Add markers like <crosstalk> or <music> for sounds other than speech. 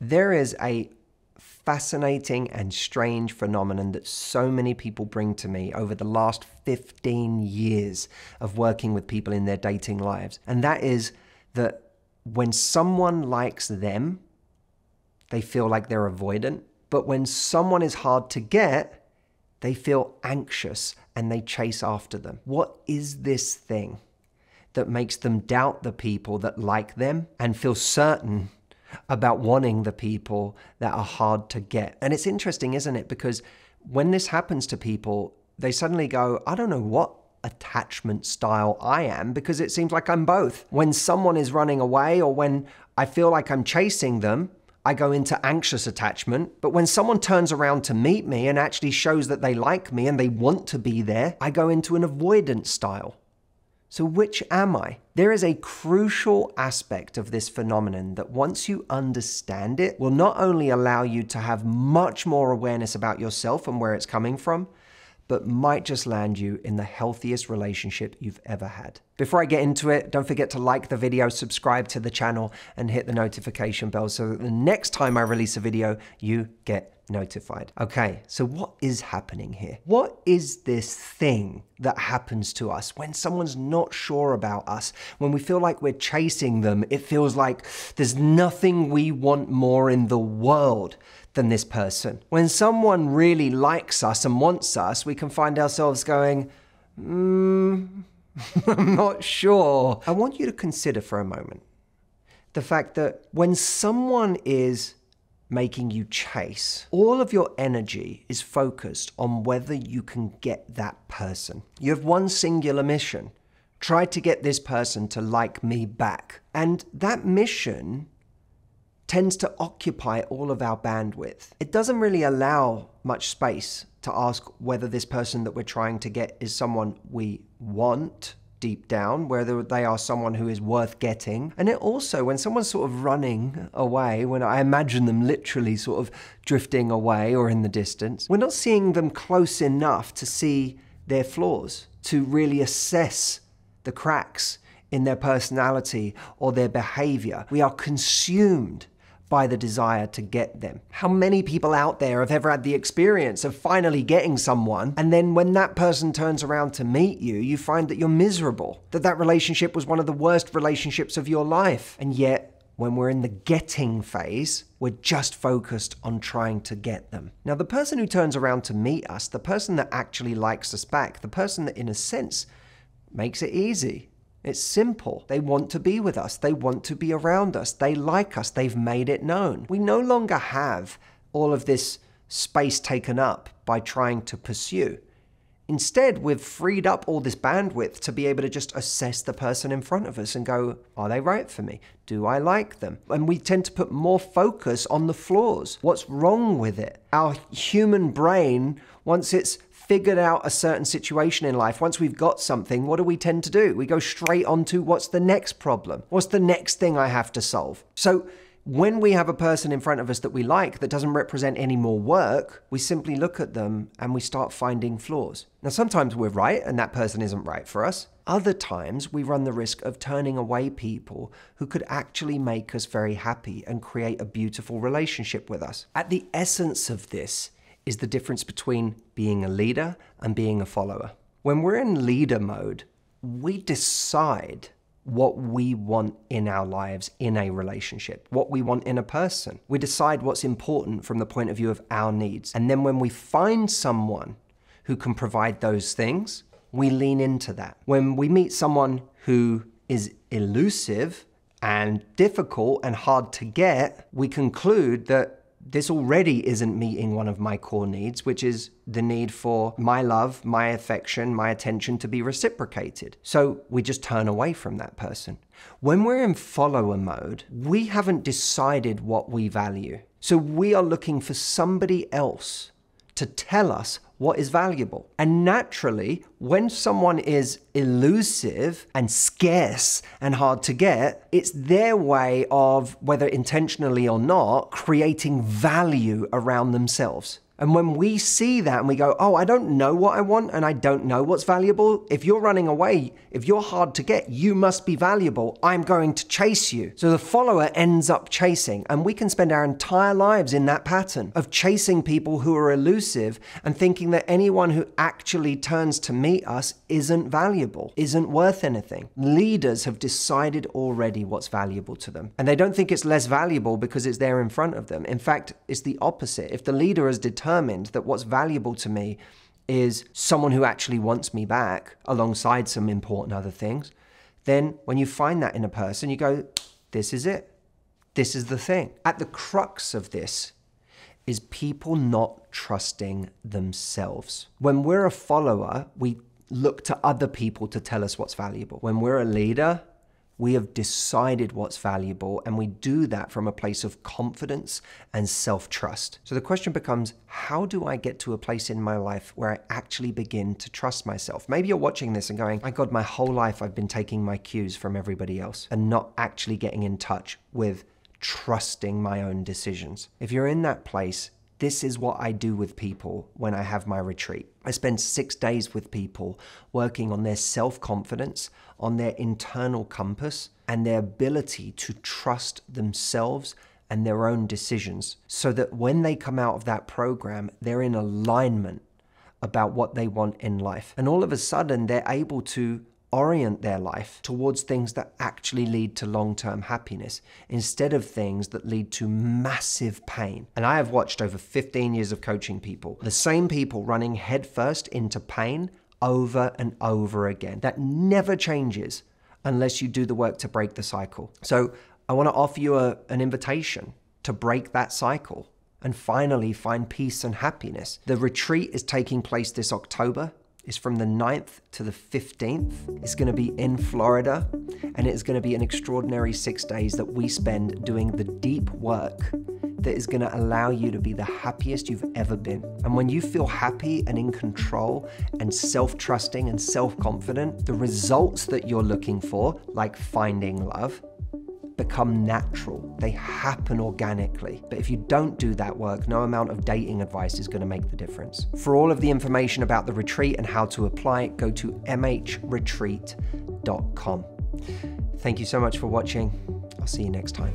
There is a fascinating and strange phenomenon that so many people bring to me over the last 15 years of working with people in their dating lives. And that is that when someone likes them, they feel like they're avoidant. But when someone is hard to get, they feel anxious and they chase after them. What is this thing that makes them doubt the people that like them and feel certain about wanting the people that are hard to get? And it's interesting, isn't it? Because when this happens to people, they suddenly go, I don't know what attachment style I am because it seems like I'm both. When someone is running away or when I feel like I'm chasing them, I go into anxious attachment. But when someone turns around to meet me and actually shows that they like me and they want to be there, I go into an avoidance style. So, which am I? There is a crucial aspect of this phenomenon that once you understand it, will not only allow you to have much more awareness about yourself and where it's coming from, but might just land you in the healthiest relationship you've ever had. Before I get into it, don't forget to like the video, subscribe to the channel, and hit the notification bell so that the next time I release a video, you get notified. Okay, so what is happening here? What is this thing that happens to us when someone's not sure about us? When we feel like we're chasing them, it feels like there's nothing we want more in the world than this person. When someone really likes us and wants us, we can find ourselves going, hmm, <laughs> I'm not sure. I want you to consider for a moment the fact that when someone is making you chase, all of your energy is focused on whether you can get that person. You have one singular mission. Try to get this person to like me back. And that mission tends to occupy all of our bandwidth. It doesn't really allow much space to ask whether this person that we're trying to get is someone we want deep down, whether they are someone who is worth getting. And it also, when someone's sort of running away, when I imagine them literally sort of drifting away or in the distance, we're not seeing them close enough to see their flaws, to really assess the cracks in their personality or their behavior. We are consumed by the desire to get them. How many people out there have ever had the experience of finally getting someone, and then when that person turns around to meet you, you find that you're miserable, that that relationship was one of the worst relationships of your life. And yet, when we're in the getting phase, we're just focused on trying to get them. Now, the person who turns around to meet us, the person that actually likes us back, the person that, in a sense, makes it easy, it's simple. They want to be with us. They want to be around us. They like us. They've made it known. We no longer have all of this space taken up by trying to pursue. Instead, we've freed up all this bandwidth to be able to just assess the person in front of us and go, are they right for me? Do I like them? And we tend to put more focus on the flaws. What's wrong with it? Our human brain, once it's figured out a certain situation in life, once we've got something, what do we tend to do? We go straight on to what's the next problem? What's the next thing I have to solve? So when we have a person in front of us that we like that doesn't represent any more work, we simply look at them and we start finding flaws. Now, sometimes we're right and that person isn't right for us. Other times, we run the risk of turning away people who could actually make us very happy and create a beautiful relationship with us. At the essence of this is the difference between being a leader and being a follower. When we're in leader mode, we decide what we want in our lives in a relationship, what we want in a person. We decide what's important from the point of view of our needs. And then when we find someone who can provide those things, we lean into that. When we meet someone who is elusive and difficult and hard to get, we conclude that this already isn't meeting one of my core needs, which is the need for my love, my affection, my attention to be reciprocated. So we just turn away from that person. When we're in follower mode, we haven't decided what we value. So we are looking for somebody else to tell us what is valuable. And naturally, when someone is elusive and scarce and hard to get, it's their way of, whether intentionally or not, creating value around themselves. And when we see that and we go, oh, I don't know what I want and I don't know what's valuable, if you're running away, if you're hard to get, you must be valuable. I'm going to chase you. So the follower ends up chasing. And we can spend our entire lives in that pattern of chasing people who are elusive and thinking that anyone who actually turns to meet us isn't valuable, isn't worth anything. Leaders have decided already what's valuable to them. And they don't think it's less valuable because it's there in front of them. In fact, it's the opposite. If the leader has determined determined that what's valuable to me is someone who actually wants me back alongside some important other things, then when you find that in a person, you go, this is it. This is the thing. At the crux of this is people not trusting themselves. When we're a follower, we look to other people to tell us what's valuable. When we're a leader, we have decided what's valuable, and we do that from a place of confidence and self trust. So the question becomes how do I get to a place in my life where I actually begin to trust myself? Maybe you're watching this and going, my God, my whole life I've been taking my cues from everybody else and not actually getting in touch with trusting my own decisions. If you're in that place, this is what I do with people when I have my retreat. I spend six days with people working on their self confidence, on their internal compass, and their ability to trust themselves and their own decisions so that when they come out of that program, they're in alignment about what they want in life. And all of a sudden, they're able to orient their life towards things that actually lead to long term happiness instead of things that lead to massive pain. And I have watched over 15 years of coaching people, the same people running headfirst into pain over and over again. That never changes unless you do the work to break the cycle. So I want to offer you a, an invitation to break that cycle and finally find peace and happiness. The retreat is taking place this October is from the 9th to the 15th. It's going to be in Florida, and it's going to be an extraordinary six days that we spend doing the deep work that is going to allow you to be the happiest you've ever been. And when you feel happy and in control and self trusting and self confident, the results that you're looking for, like finding love, become natural. They happen organically. But if you don't do that work, no amount of dating advice is going to make the difference. For all of the information about the retreat and how to apply go to mhretreat.com. Thank you so much for watching. I'll see you next time.